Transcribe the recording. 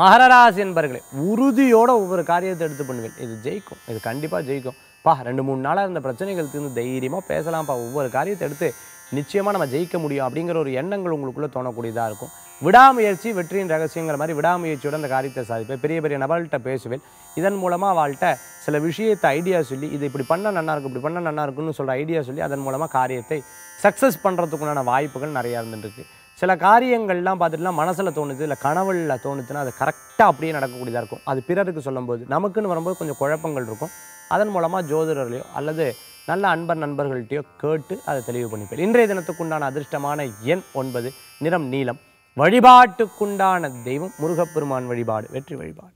மகர ராசி என்பர்களே உறுதியோட ஒவ்வொரு காரியத்தை எடுத்து பண்ணுவேன் இது ஜெயிக்கும். இது கண்டிப்பாக ஜெயிக்கும். பா ரெண்டு மூணு நாளாக இருந்த பிரச்சனைகள் தீர்ந்து தைரியமாக பேசலாம்ப்பா. ஒவ்வொரு காரியத்தை எடுத்து நிச்சயமாக நம்ம ஜெயிக்க முடியும் அப்படிங்கிற ஒரு எண்ணங்கள் உங்களுக்குள்ளே தோணக்கூடியதாக இருக்கும். விடாமுயற்சி வெற்றியின் ரகசியங்கிற மாதிரி விடாமுயற்சியோட அந்த காரியத்தை சாதிப்பேன். பெரிய பெரிய நபர்கள்ட்ட பேசுவேன். இதன் மூலமாக அவள்கிட்ட சில விஷயத்தை ஐடியா சொல்லி இது இப்படி பண்ணால் நல்லா இருக்கும் இப்படி பண்ணால் நல்லா இருக்கும்னு சொல்கிற ஐடியா சொல்லி அதன் மூலமாக காரியத்தை சக்ஸஸ் பண்ணுறதுக்குண்டான வாய்ப்புகள் நிறையா இருந்துருக்கு சில காரியங்கள்லாம் பார்த்துட்டுலாம் மனசில் தோணுது இல்லை கனவுல தோணுதுன்னா அது கரெக்டாக அப்படியே நடக்கக்கூடியதாக இருக்கும். அது பிறருக்கு சொல்லும்போது நமக்குன்னு வரும்போது கொஞ்சம் குழப்பங்கள் இருக்கும். அதன் மூலமாக ஜோதிடர்களையோ அல்லது நல்ல அன்பர் நண்பர்கள்ட்டையோ கேட்டு அதை தெளிவு பண்ணிப்பேன். இன்றைய தினத்துக்குண்டான அதிர்ஷ்டமான எண் ஒன்பது நிறம் நீலம். வழிபாட்டுக்குண்டான தெய்வம் முருகப்பெருமான் வழிபாடு. வெற்றி வழிபாடு.